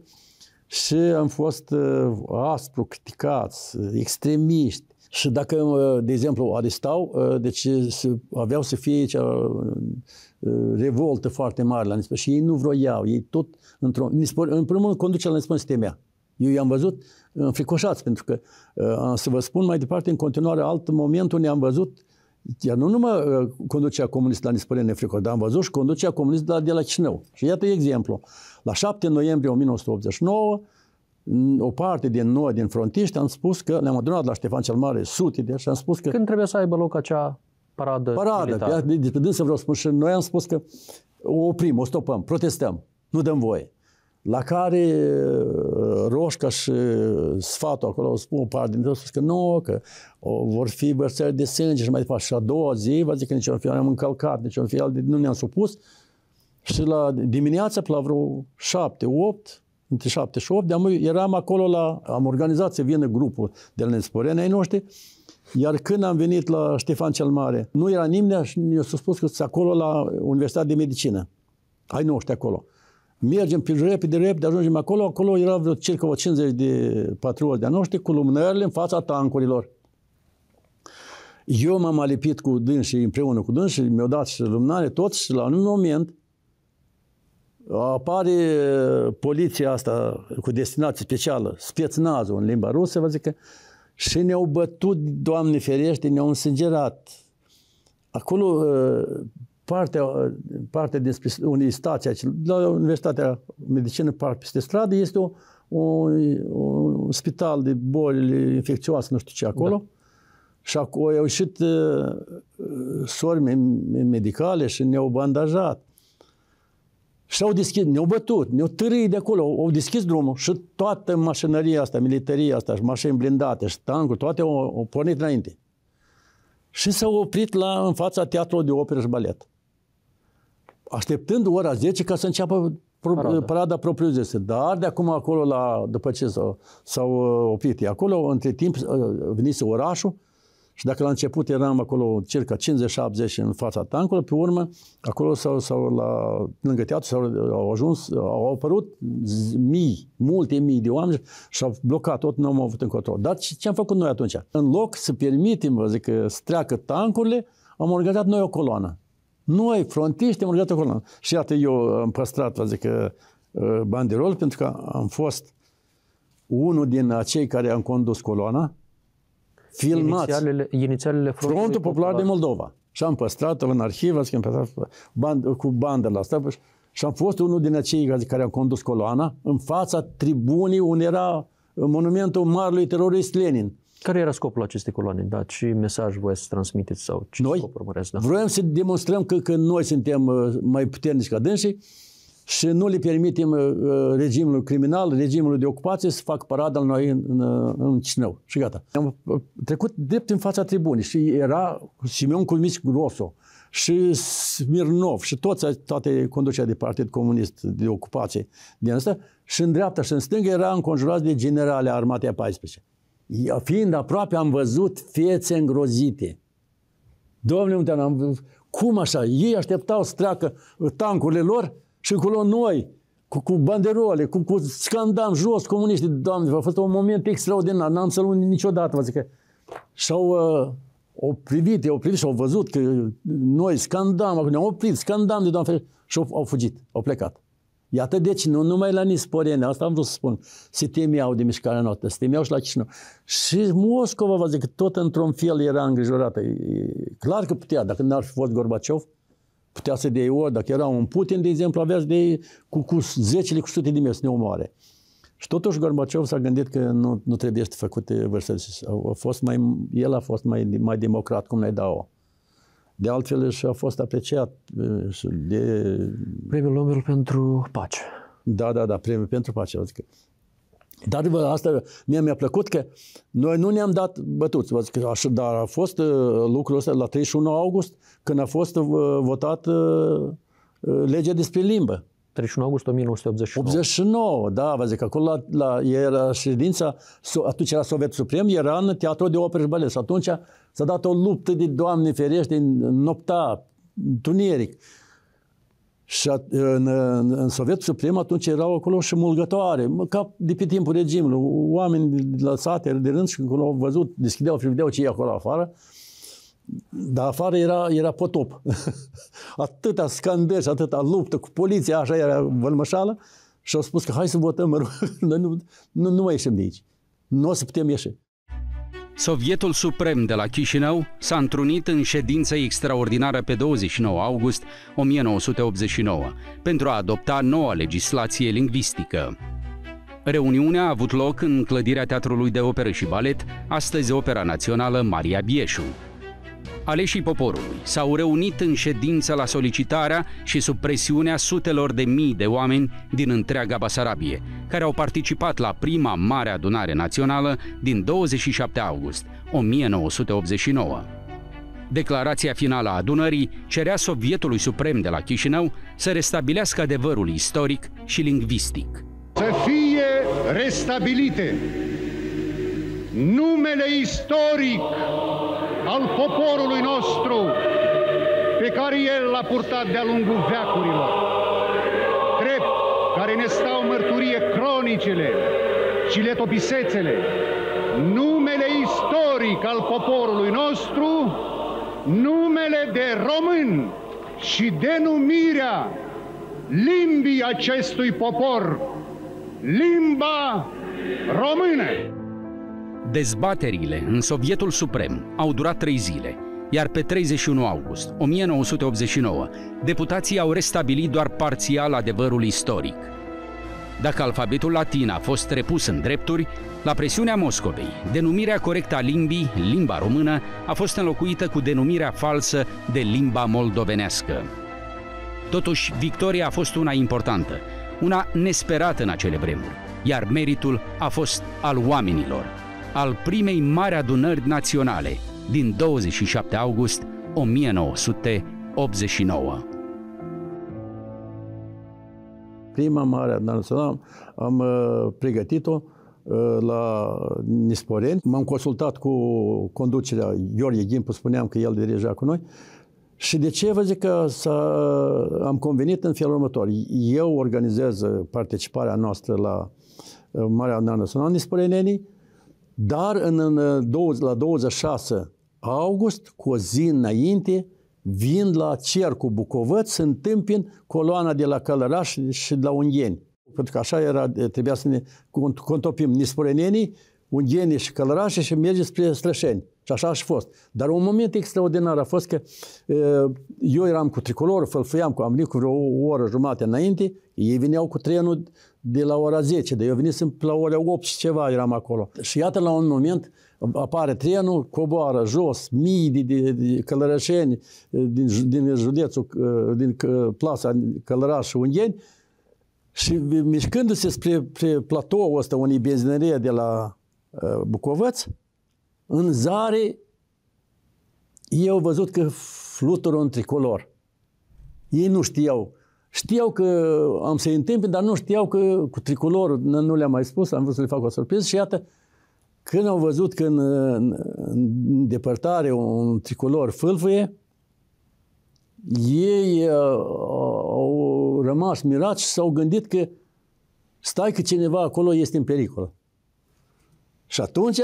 și am fost uh, aspru criticați, extremiști. Și dacă, uh, de exemplu, arestau, uh, deci aveau să fie cea uh, revoltă foarte mare la Nispor și ei nu vroiau, ei tot într-o... în primul rând, conducerea la Nispor este mea. Eu i-am văzut înfricoșați, pentru că, să vă spun mai departe, în continuare, alt moment unde am văzut iar nu numai conducerea comunistă la Nispăreni nefricoș, dar am văzut și conducerea comunistă de la, de la Chișinău. Și iată exemplu. La 7 noiembrie 1989, o parte din noi, din frontiști, am spus că ne-am adunat la Ștefan cel Mare sute de și am spus că... Când trebuie să aibă loc acea paradă Paradă, militară. de, de, de să vreau să spun și noi am spus că o oprim, o stopăm, protestăm, nu dăm voie. La care uh, Roșca și sfatul acolo spun o parte dintre spus că nu, că o, vor fi vărsări de sânge și mai departe. Și a doua zi, vă zic că niciun fel am încălcat, niciun fel de, nu ne-am supus. Și la dimineața, pe la vreo șapte, opt, între 7 și 8, de eram acolo la, am organizat să vină grupul de la Nesporeni ai noștri, iar când am venit la Ștefan cel Mare, nu era nimeni și mi-a spus că sunt acolo la Universitatea de Medicină. Ai noștri acolo. Mergem pe repede, repede, ajungem acolo, acolo erau vreo circa 50 de patrioți de noștri cu lumânările în fața tancurilor. Eu m-am alipit cu dânsi împreună cu dânsi, mi-au dat și lumânare toți și la un moment apare poliția asta cu destinație specială, spețnazul în limba rusă, vă zic că, și ne-au bătut, Doamne ferește, ne-au însângerat. Acolo, partea, partea despre unei stații, la Universitatea Medicină Parc peste stradă, este o, o, un spital de boli infecțioase, nu știu ce acolo. Da. Și acolo au ieșit uh, sori medicale și ne-au bandajat. Și au deschis, ne-au bătut, ne-au târâit de acolo, au deschis drumul și toată mașinăria asta, militaria asta, și mașini blindate, și tancuri, toate au, au pornit înainte. Și s-au oprit la, în fața teatrului de operă și balet. Așteptând ora 10 ca să înceapă pro, parada, parada propriu-zisă. Dar de acum acolo, la, după ce s-au, s-au uh, oprit, acolo, între timp, uh, venise orașul, și dacă la început eram acolo circa 50-70 în fața tancului, pe urmă, acolo sau, sau la, lângă teatru sau, au ajuns, au apărut mii, multe mii de oameni și au blocat tot, nu am avut încotro. Dar ce, ce am făcut noi atunci? În loc să permitem, vă zic, să treacă tancurile, am organizat noi o coloană. Noi, frontiști, am organizat o coloană. Și iată, eu am păstrat, vă zic, uh, banderol, pentru că am fost unul din acei care am condus coloana, filmați. Inițialele, inițialele Frontul, Frontul Popular de Moldova. Și am păstrat-o în arhivă, am păstrat band, cu bandă la asta. Și am fost unul din acei care au condus coloana în fața tribunii unde era monumentul marelui terorist Lenin. Care era scopul acestei coloane? Da, ce mesaj voi să transmiteți sau ce noi scop urmăresc? Da? Vroiam să demonstrăm că, că noi suntem uh, mai puternici ca dânsii și nu le permitem uh, uh, regimului criminal, regimului de ocupație să facă parada la noi în, în, în Cineu. Și gata. Am uh, trecut drept în fața tribunii și era Simeon Culmici Grosso și Smirnov și toți, toate conducerea de partid comunist de ocupație din asta și în dreapta și în stânga era înconjurat de generale armatei a 14. Fiind aproape, am văzut fețe îngrozite. Domnule, am, cum așa? Ei așteptau să treacă tancurile lor și acolo noi, cu, cu banderole, cu, cu scandam jos comuniștii, doamne, a fost un moment extraordinar, n-am să-l niciodată, vă zic că și-au uh, au privit, au privit și au văzut că noi scandam, ne-au oprit, scandam de doamne și au, au fugit, au plecat. Iată deci, nu numai la Nisporene, asta am vrut să spun, se temeau de mișcarea noastră, se temeau și la Chișinău. Și Moscova, vă zic, tot într-un fel era îngrijorată. E clar că putea, dacă n-ar fi fost Gorbaciov, putea să dea ori, dacă era un Putin, de exemplu, avea să dea cu, cu zecile, cu sute de mii să ne omoare. Și totuși Gorbaciov s-a gândit că nu, nu trebuie să făcute vărsări. A fost mai, el a fost mai, mai democrat, cum ne dau. De altfel și a fost apreciat de... Premiul Nobel pentru pace. Da, da, da, premiul pentru pace. Adică. Dar bă, asta mie mi-a plăcut că noi nu ne-am dat bătuți, că așa, dar a fost uh, lucrul ăsta la 31 august, când a fost uh, votat uh, legea despre limbă. 31 august 1989. 89, da, vă zic, acolo la, la, era ședința, atunci era Sovet Suprem, era în Teatru de Operă și Balet. Și atunci s-a dat o luptă de Doamne ferește, în nopta, tuneric. Și în, în, în Sovietul Suprem atunci erau acolo și mulgătoare, ca de pe timpul regimului, oameni de la sate de rând și când au văzut, deschideau și vedeau ce e acolo afară, dar afară era, era potop. [laughs] atâta scandări și atâta luptă cu poliția, așa era vălmășală, și au spus că hai să votăm, [laughs] noi nu, nu, nu mai ieșim de aici. Nu o să putem ieși. Sovietul Suprem de la Chișinău s-a întrunit în ședință extraordinară pe 29 august 1989 pentru a adopta noua legislație lingvistică. Reuniunea a avut loc în clădirea Teatrului de Operă și Balet, astăzi Opera Națională Maria Bieșu. Aleșii poporului s-au reunit în ședință la solicitarea și sub presiunea sutelor de mii de oameni din întreaga Basarabie, care au participat la prima mare adunare națională din 27 august 1989. Declarația finală a adunării cerea Sovietului Suprem de la Chișinău să restabilească adevărul istoric și lingvistic. Să fie restabilite numele istoric al poporului nostru pe care El l-a purtat de-a lungul veacurilor. Drept care ne stau mărturie cronicele și letopisețele, numele istoric al poporului nostru, numele de român și denumirea limbii acestui popor, limba română. Dezbaterile în Sovietul Suprem au durat trei zile, iar pe 31 august 1989, deputații au restabilit doar parțial adevărul istoric. Dacă alfabetul latin a fost repus în drepturi, la presiunea Moscovei, denumirea corectă a limbii, limba română, a fost înlocuită cu denumirea falsă de limba moldovenească. Totuși, victoria a fost una importantă, una nesperată în acele vremuri, iar meritul a fost al oamenilor, al primei mari adunări naționale din 27 august 1989. Prima mare adunare națională am uh, pregătit-o uh, la Nisporeni. M-am consultat cu conducerea Gheorghe Gimpu, spuneam că el dirija cu noi. Și de ce vă zic că am convenit în felul următor? Eu organizez participarea noastră la uh, Marea Adunare Națională Nisporenenii, dar în, în 20, la 26 august, cu o zi înainte, vin la Cercu Bucovăț să întâmpin coloana de la Călăraș și de la Ungheni. Pentru că așa era, trebuia să ne contopim nisporenenii, Ungheni și Călărașe și merge spre Strășeni. Și așa aș și fost. Dar un moment extraordinar a fost că eu eram cu tricolorul, fălfăiam, am venit cu vreo o oră jumate înainte, ei veneau cu trenul de la ora 10, dar eu venisem la ora 8 și ceva eram acolo. Și iată la un moment apare trenul, coboară jos, mii de, de, de călărășeni din, din județul, din plasa Călăraș și Ungheni și mișcându-se spre, spre platoul ăsta, unei benzinărie de la uh, Bucovăț, în zare eu au văzut că flutură un tricolor. Ei nu știau Știau că am să-i întâmpin, dar nu știau că cu tricolorul, nu le-am mai spus, am vrut să le fac o surpriză și iată, când au văzut că în, în, în depărtare un tricolor fâlfâie, ei uh, au rămas mirați și s-au gândit că stai că cineva acolo este în pericol. Și atunci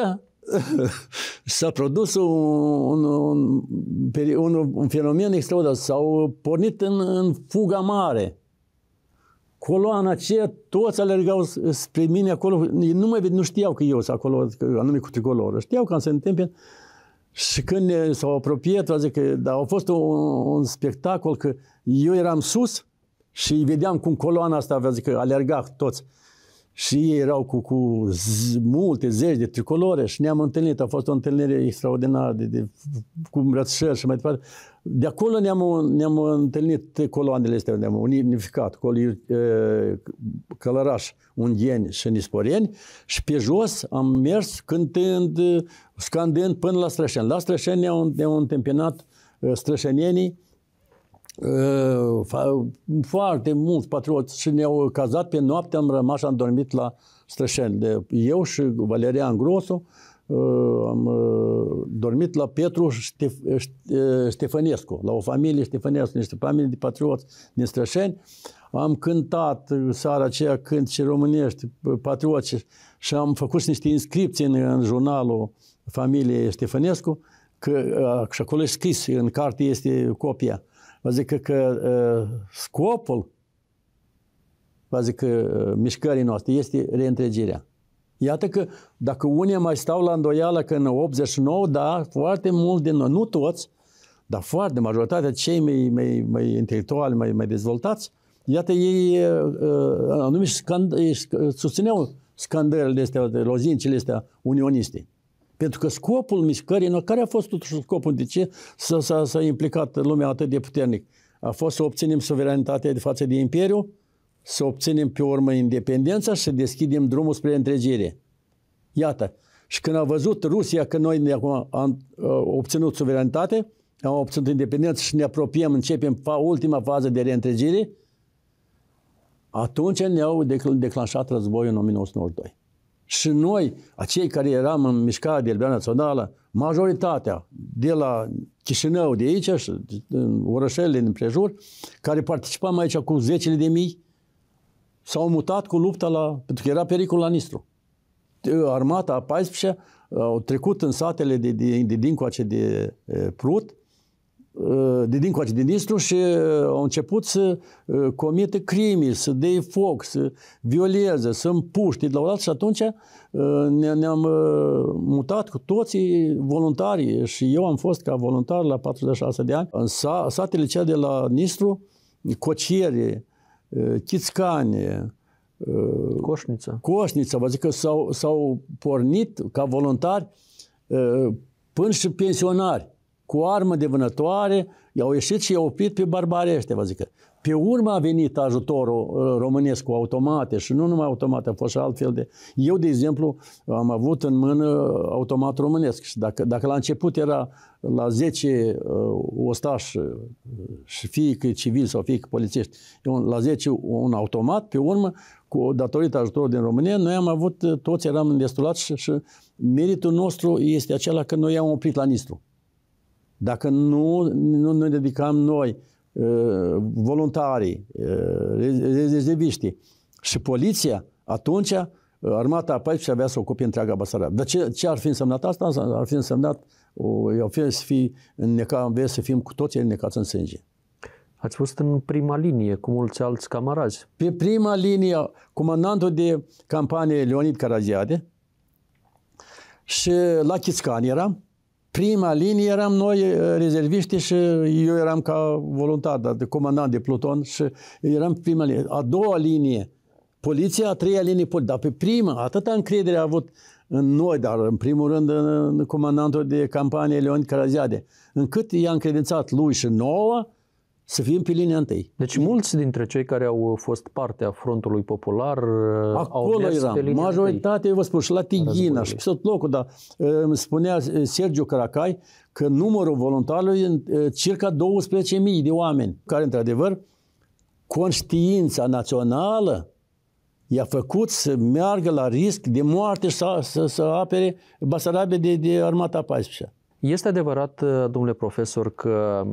[laughs] s-a produs un, un, un, un fenomen extraordinar. S-au pornit în, în fuga mare. Coloana aceea, toți alergau spre mine acolo. Ei nu mai nu știau că eu sunt acolo, că anume cu tricolorul. Știau că am să întâmple. Și când s-au apropiat, zic că da, a fost un, un spectacol că eu eram sus și vedeam cum coloana asta, zic că alerga toți. Și ei erau cu, cu z- multe zeci de tricolore și ne-am întâlnit. A fost o întâlnire extraordinară de, de, cu îmbrățișări și mai departe. De acolo ne-am, ne-am întâlnit coloanele astea, ne-am unificat, colii, Călăraș, Ungheni și Nisporeni și pe jos am mers cântând, scandând până la Strășeni. La Strășeni ne-au, ne-au întâmpinat strășenienii foarte mulți patrioți și ne-au cazat pe noapte, am rămas și am dormit la Strășeni. De, eu și Valerian Grosu am dormit la Petru Ștef, Ștefănescu, la o familie Ștefănescu, niște familii de patrioți din Strășeni. Am cântat seara aceea cânt și românești, patrioți și am făcut și niște inscripții în, în jurnalul familiei Ștefănescu, că, și acolo e scris, în carte este copia. Vă zic că, că scopul vă zic că mișcării noastre este reîntregirea. Iată că dacă unii mai stau la îndoială că în 89, da, foarte mult din noi, nu toți, dar foarte majoritatea cei mai, mai, mai intelectuali, mai, mai dezvoltați, iată ei uh, anume scand, susțineau scandările astea, lozincile astea unioniste. Pentru că scopul mișcării, care a fost totuși scopul? De ce s-a, s-a, s-a implicat lumea atât de puternic? A fost să obținem suveranitatea de față de Imperiu, să obținem pe urmă independența și să deschidem drumul spre întregire. Iată. Și când a văzut Rusia că noi de acum am obținut suveranitate, am obținut independență și ne apropiem, începem fa, ultima fază de reîntregire, atunci ne-au declanșat războiul în 1992. Și noi, acei care eram în mișcarea de eliberare națională, majoritatea de la Chișinău, de aici și în orășelele din prejur, care participam aici cu zecile de mii, s-au mutat cu lupta la... pentru că era pericol la Nistru. Armata a 14 au trecut în satele de, de, de dincoace de Prut, de dincoace de Nistru și au început să comite crime, să dea foc, să violeze, să împuște de la oaltă și atunci ne-am mutat cu toții voluntari și eu am fost ca voluntar la 46 de ani în satele cea de la Nistru, Cociere, Chițcane, Coșnița. Coșnița, vă zic că s-au, s-au pornit ca voluntari până și pensionari cu armă de vânătoare, i-au ieșit și i-au oprit pe barbarește, vă zic. Pe urmă a venit ajutorul românesc cu automate și nu numai automate, a fost și altfel de... Eu, de exemplu, am avut în mână automat românesc și dacă, dacă la început era la 10 uh, ostași și fie că civil sau fie că polițiști, la 10 un automat, pe urmă, cu datorită ajutorului din România, noi am avut, toți eram îndestulați și, și meritul nostru este acela că noi am oprit la Nistru. Dacă nu, nu ne dedicam noi, voluntarii, rezerviștii și poliția, atunci armata a 14 avea să ocupe întreaga Basarab. Dar ce, ce ar fi însemnat asta? Ar fi însemnat o, ar fi să, fie înneca, să fim cu toții înnecați în sânge. Ați fost în prima linie cu mulți alți camarazi. Pe prima linie, comandantul de campanie Leonid Caraziade și la Chiscan eram, prima linie eram noi rezerviști și eu eram ca voluntar, dar de comandant de pluton și eram prima linie. A doua linie, poliția, a treia linie, poliția. Dar pe prima, atâta încredere a avut în noi, dar în primul rând în comandantul de campanie Leon Caraziade, încât i-a încredințat lui și nouă să fim pe linia întâi. Deci mulți dintre cei care au fost parte a Frontului Popular Acolo au mers eram. pe linia Majoritatea, eu vă spun, și la Tighina, și pe tot locul, dar îmi spunea Sergiu Caracai că numărul voluntarului e circa 12.000 de oameni, care, într-adevăr, conștiința națională i-a făcut să meargă la risc de moarte și să, să, să apere Basarabia de, de armata 14 Este adevărat, domnule profesor, că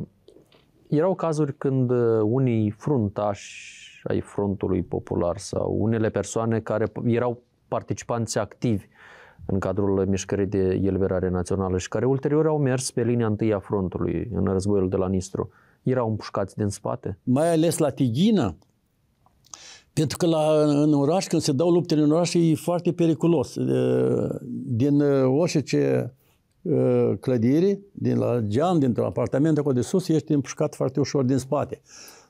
erau cazuri când unii fruntași ai Frontului Popular sau unele persoane care erau participanți activi în cadrul mișcării de eliberare națională și care ulterior au mers pe linia întâi a frontului în războiul de la Nistru, erau împușcați din spate? Mai ales la Tighina, pentru că la, în oraș, când se dau luptele în oraș, e foarte periculos. Din orice clădire, din la geam, dintr-un apartament acolo de sus, ești împușcat foarte ușor din spate.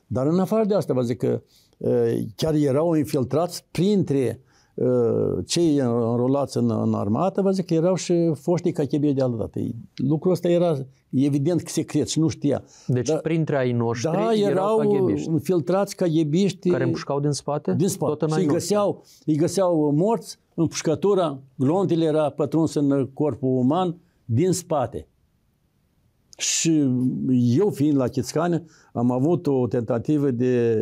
Dar în afară de asta, vă zic că chiar erau infiltrați printre uh, cei înrolați în, în armată, vă zic că erau și foștii cachebii de altă dată. Lucrul ăsta era evident că secret și nu știa. Deci da, printre ai noștri da, erau, erau infiltrați caghebiști. Care împușcau din spate? Din spate. Tot în și îi găseau, îi găseau morți, împușcătura, glontele era pătruns în corpul uman din spate. Și eu fiind la Chițcane, am avut o tentativă de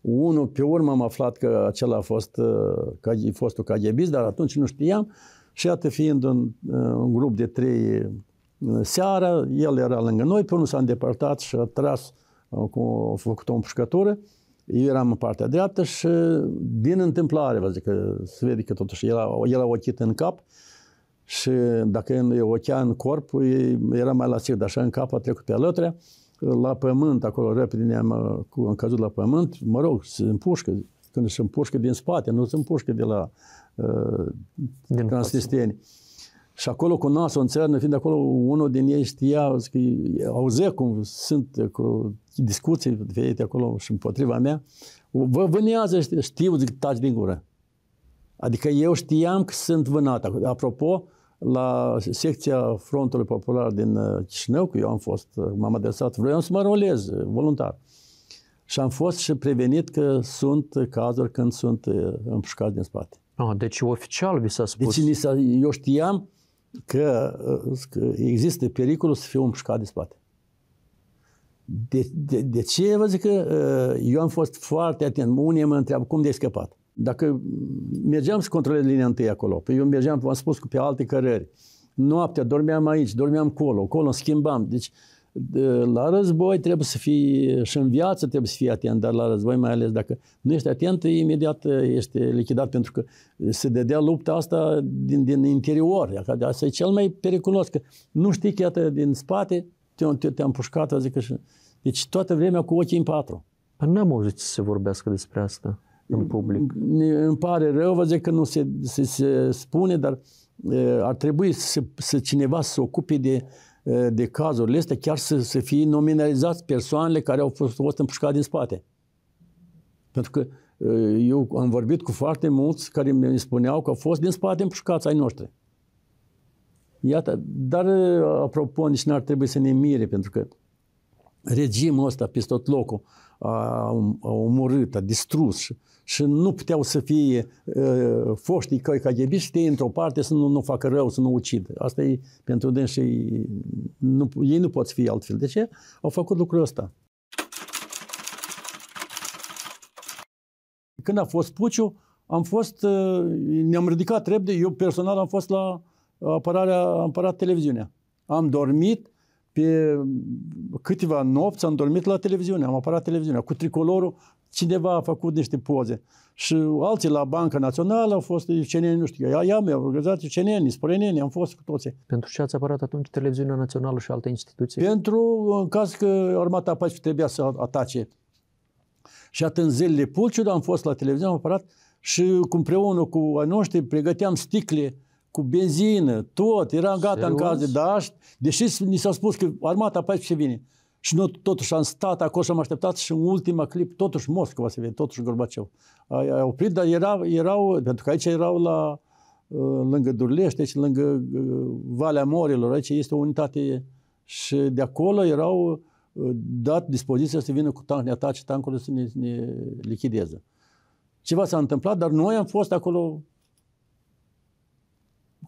unul, pe urmă am aflat că acela a fost, uh, că a fost un caghebist, dar atunci nu știam. Și iată, fiind un, uh, un grup de trei uh, seara, el era lângă noi, pe unul s-a îndepărtat și a tras, cu, a făcut o împușcătură. Eu eram în partea dreaptă și din întâmplare, vă zic că se vede că totuși el a, el a ochit în cap și dacă e ochea în corp, era mai la dar așa în cap a trecut pe alătrea la pământ, acolo repede ne-am am căzut la pământ, mă rog, se împușcă, când se împușcă din spate, nu se împușcă de la uh, din transisteni. Și acolo cu nasul în țărnă, fiind acolo, unul din ei știa, că auzea cum sunt cu discuții diferite acolo și împotriva mea, vă vânează, știu, zic, taci din gură. Adică eu știam că sunt vânat. Apropo, la secția Frontului Popular din uh, Chișinău, că eu am fost, uh, m-am adresat, vreau să mă rolez uh, voluntar. Și am fost și prevenit că sunt cazuri când sunt împușcați din spate. Ah, deci oficial vi s-a spus. Deci s-a, eu știam că, că există pericolul să fiu împușcat din spate. De, de, de ce vă zic că eu am fost foarte atent. Unii mă întreabă cum de ai scăpat. Dacă mergeam să controlez linia întâi acolo, pe eu mergeam, v-am spus, pe alte cărări. Noaptea dormeam aici, dormeam acolo, acolo schimbam. Deci la război trebuie să fii, și în viață trebuie să fii atent, dar la război mai ales dacă nu ești atent, imediat ești lichidat pentru că se dădea lupta asta din, din interior. Asta e cel mai periculos, că nu știi că iată din spate te-am, te pușcat, zic și... Deci toată vremea cu ochii în patru. Păi n-am auzit să se vorbească despre asta în public. Îmi pare rău, vă zic că nu se, se, se spune, dar ar trebui să, să cineva să se ocupe de, de cazurile astea, chiar să, să fie nominalizați persoanele care au fost, fost împușcate din spate. Pentru că eu am vorbit cu foarte mulți care mi spuneau că au fost din spate împușcați ai noștri. Iată, dar apropo, nici n-ar trebui să ne mire, pentru că regimul ăsta, pe tot locul, a, a omorât, a distrus și, și nu puteau să fie uh, foștii căi caghebiști într-o parte să nu, nu facă rău, să nu ucidă. Asta e pentru dânsi, nu, ei nu pot fi altfel. De ce? Au făcut lucrul ăsta. Când a fost puciu, am fost, uh, ne-am ridicat repede, eu personal am fost la apărarea, am apărat televiziunea. Am dormit, pe câteva nopți am dormit la televiziune, am apărat televiziunea. Cu tricolorul cineva a făcut niște poze. Și alții la Banca Națională au fost ceneni, nu știu, ea, ea mi-a organizat ceneni, sporeneni, am fost cu toții. Pentru ce ați apărat atunci televiziunea națională și alte instituții? Pentru, în caz că armata 14 trebuia să atace. Și atunci zilele Pulciu am fost la televiziune, am apărat și cu împreună cu ai noștri pregăteam sticle cu benzină, tot, era gata Serios? în caz de daști, deși ni s-a spus că armata 14 vine. Și noi totuși am stat acolo și am așteptat și în ultima clip, totuși Moscova se vede, totuși Gorbaceu. A, a oprit, dar era, erau, pentru că aici erau la, uh, lângă Durlește și lângă uh, Valea Morilor, aici este o unitate și de acolo erau uh, dat dispoziția să vină cu tank, ne atace tancurile să ne, ne lichideze. Ceva s-a întâmplat, dar noi am fost acolo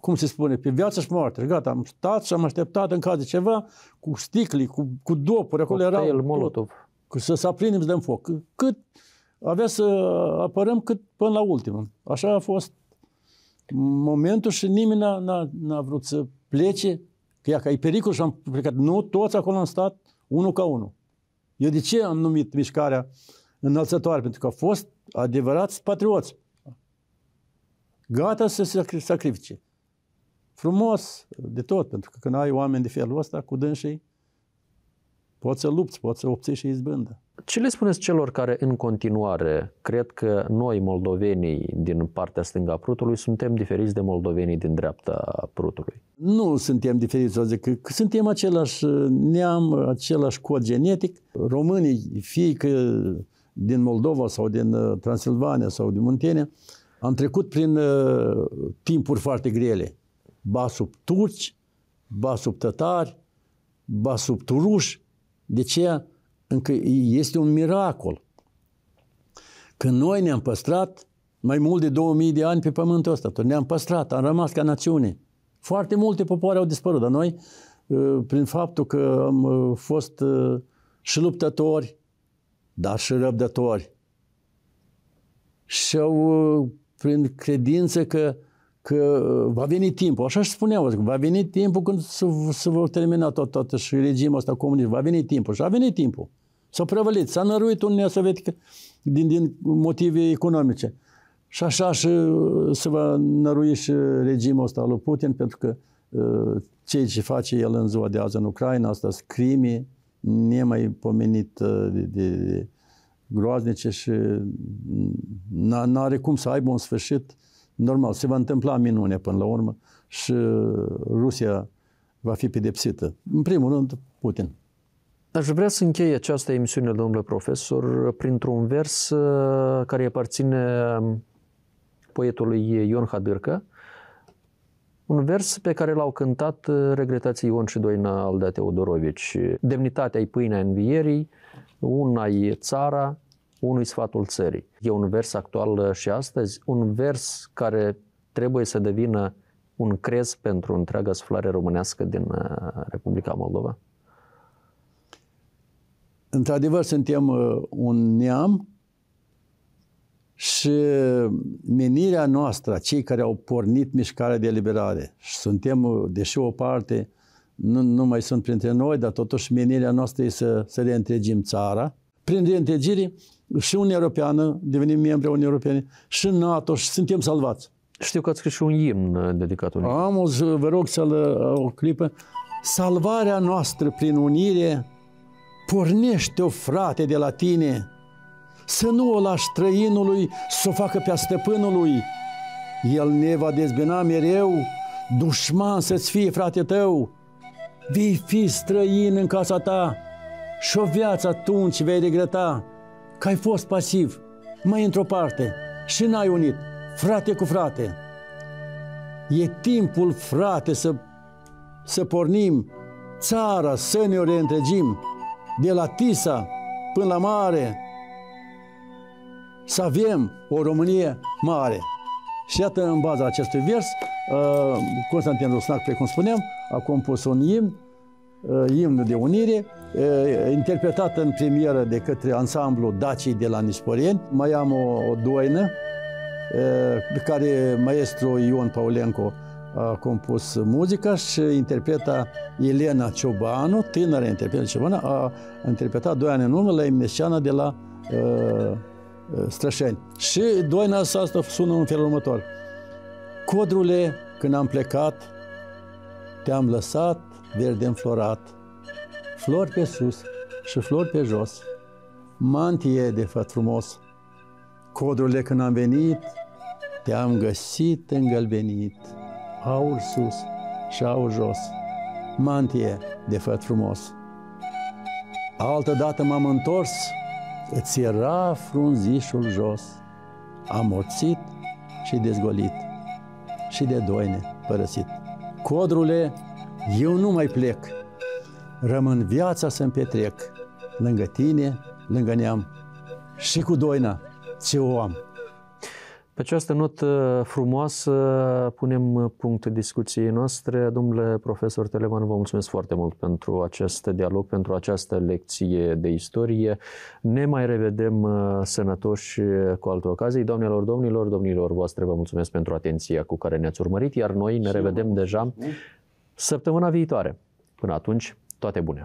cum se spune, pe viață și moarte. Gata, am stat și am așteptat în caz de ceva, cu sticli, cu, cu dopuri, acolo era... El Molotov. Cu, să, să aprindem, să dăm foc. Cât avea să apărăm cât până la ultimul. Așa a fost momentul și nimeni n-a, n-a, n-a vrut să plece, că ia, că e pericol și am plecat. Nu, toți acolo am stat, unul ca unul. Eu de ce am numit mișcarea înălțătoare? Pentru că au fost adevărați patrioți. Gata să se sacrifice frumos de tot, pentru că când ai oameni de felul ăsta cu dânsii, poți să lupți, poți să obții și izbândă. Ce le spuneți celor care în continuare cred că noi, moldovenii din partea stângă a Prutului, suntem diferiți de moldovenii din dreapta Prutului? Nu suntem diferiți, o zic că suntem același neam, același cod genetic. Românii, fie că din Moldova sau din uh, Transilvania sau din Muntenia, Am trecut prin uh, timpuri foarte grele. Ba sub turci, ba sub tătari, ba sub turuși. De ce? Încă este un miracol. Că noi ne-am păstrat mai mult de 2000 de ani pe pământul ăsta. Ne-am păstrat, am rămas ca națiune. Foarte multe popoare au dispărut, dar noi, uh, prin faptul că am uh, fost uh, și luptători, dar și răbdători, și au, prin credință că, că va veni timpul, așa și spuneau, va veni timpul când se, se vor termina tot, tot și regimul ăsta comunist, va veni timpul și a venit timpul. S-a prevălit, s-a năruit Uniunea Sovietică din, din motive economice. Și așa și se va nărui și regimul ăsta lui Putin, pentru că uh, ceea ce face el în ziua de azi în Ucraina, asta sunt crime nemai pomenit uh, de, de, de groaznice și nu are cum să aibă un sfârșit normal. Se va întâmpla minune până la urmă și Rusia va fi pedepsită. În primul rând, Putin. Aș vrea să închei această emisiune, domnule profesor, printr-un vers uh, care aparține poetului Ion Hadârcă, un vers pe care l-au cântat uh, regretații Ion și Doina Aldea Teodorovici. Demnitatea e pâinea învierii, una e țara, unui sfatul țării. E un vers actual uh, și astăzi, un vers care trebuie să devină un crez pentru întreaga suflare românească din uh, Republica Moldova? Într-adevăr, suntem un neam și menirea noastră, cei care au pornit mișcarea de eliberare, și suntem, deși o parte nu, nu mai sunt printre noi, dar totuși menirea noastră e să, să reîntregim țara. Prin reîntregire și Uniunea Europeană, devenim membri Uniunii Europene, și NATO, și suntem salvați. Știu că ați scris și un imn dedicat Uniunii. Am, o, vă rog să-l o clipă. Salvarea noastră prin unire pornește-o, frate, de la tine, să nu o lași străinului să o facă pe stăpânului. El ne va dezbina mereu, dușman să-ți fie frate tău. Vei fi străin în casa ta și o viață atunci vei regreta că ai fost pasiv, mai într-o parte și n-ai unit, frate cu frate. E timpul, frate, să, să pornim țara, să ne o reîntregim, de la Tisa până la mare, să avem o Românie mare. Și iată, în baza acestui vers, uh, Constantin Rusnac, precum spuneam, a compus un imn, uh, imnul de unire, uh, interpretat în premieră de către ansamblu Dacii de la Nisporeni. Mai am o, o doină pe care maestru Ion Paulenco a compus muzica și interpreta Elena Ciobanu, tânără interpretă Ciobanu, a interpretat doi ani în urmă la Emnesceana de la uh, Strășeni. Și doina asta sună în felul următor. Codrule, când am plecat, te-am lăsat verde înflorat, flori pe sus și flori pe jos, mantie de făt frumos. Codrule, când am venit, te-am găsit îngălbenit, aur sus și aur jos, mantie de făt frumos. Altă dată m-am întors îți era frunzișul jos, amorțit și dezgolit și de doine părăsit. Codrule, eu nu mai plec, rămân viața să-mi petrec, lângă tine, lângă neam și cu doina ce o am. Pe această notă frumoasă punem punct discuției noastre. Domnule profesor Teleman, vă mulțumesc foarte mult pentru acest dialog, pentru această lecție de istorie. Ne mai revedem uh, sănătoși cu alte ocazii. Doamnelor, domnilor, domnilor voastre, vă mulțumesc pentru atenția cu care ne-ați urmărit, iar noi ne revedem deja săptămâna viitoare. Până atunci, toate bune!